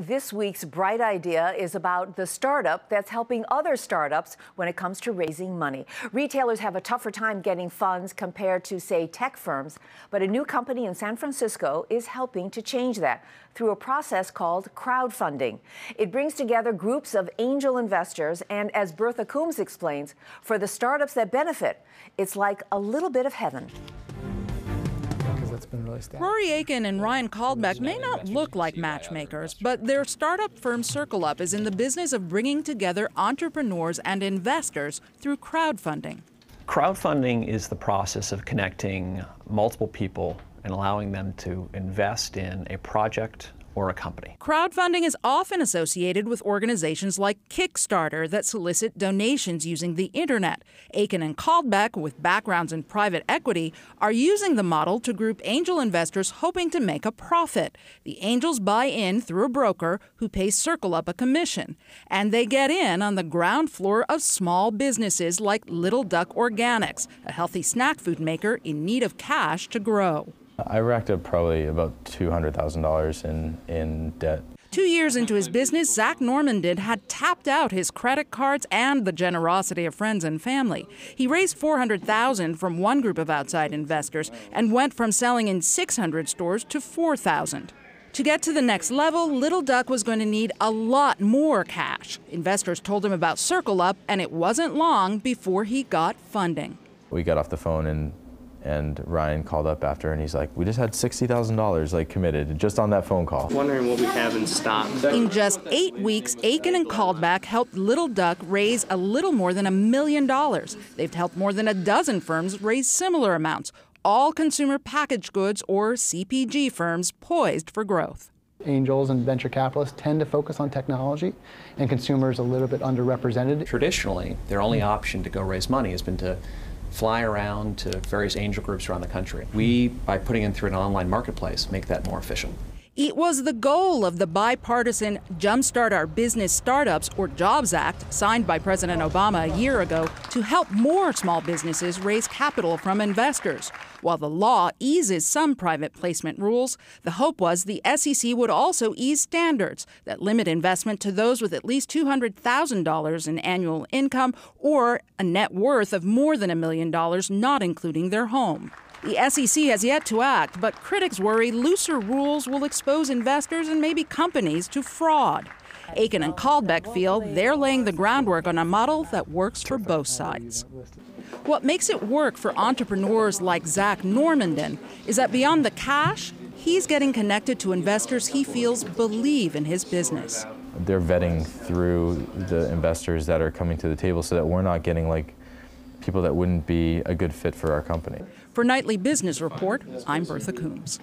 This week's Bright Idea is about the startup that's helping other startups when it comes to raising money. Retailers have a tougher time getting funds compared to, say, tech firms, but a new company in San Francisco is helping to change that through a process called crowdfunding. It brings together groups of angel investors, and as Bertha Coombs explains, for the startups that benefit, it's like a little bit of heaven that's been really static. Rory Eakin and Ryan Caldbeck may not look like matchmakers, but their startup firm Circle Up is in the business of bringing together entrepreneurs and investors through crowdfunding. Crowdfunding is the process of connecting multiple people and allowing them to invest in a project or a company. Crowdfunding is often associated with organizations like Kickstarter that solicit donations using the internet. Eakin and Caldbeck, with backgrounds in private equity, are using the model to group angel investors hoping to make a profit. The angels buy in through a broker who pays Circle Up a commission, and they get in on the ground floor of small businesses like Little Duck Organics, a healthy snack food maker in need of cash to grow. I racked up probably about $200,000 in, in debt. Two years into his business, Zach Normandin had tapped out his credit cards and the generosity of friends and family. He raised 400,000 from one group of outside investors and went from selling in 600 stores to 4,000. To get to the next level, Little Duck was going to need a lot more cash. Investors told him about Circle Up, and it wasn't long before he got funding. We got off the phone and and Ryan called up after and he's like, we just had $60,000 like committed just on that phone call. Wondering what we have in stock. In just eight weeks, Eakin and Caldbeck helped Little Duck raise a little more than a million dollars. They've helped more than a dozen firms raise similar amounts, all consumer packaged goods or CPG firms poised for growth. Angels and venture capitalists tend to focus on technology, and consumers a little bit underrepresented. Traditionally, their only option to go raise money has been to fly around to various angel groups around the country. We, by putting in through an online marketplace, make that more efficient. It was the goal of the bipartisan Jumpstart Our Business Startups or JOBS Act, signed by President Obama a year ago, to help more small businesses raise capital from investors. While the law eases some private placement rules, the hope was the SEC would also ease standards that limit investment to those with at least $200,000 in annual income or a net worth of more than a million dollars, not including their home. The SEC has yet to act, but critics worry looser rules will expose investors and maybe companies to fraud. Eakin and Caldbeck feel they're laying the groundwork on a model that works for both sides. What makes it work for entrepreneurs like Zach Normandin is that beyond the cash, he's getting connected to investors he feels believe in his business. They're vetting through the investors that are coming to the table so that we're not getting like people that wouldn't be a good fit for our company. For Nightly Business Report, I'm Bertha Coombs.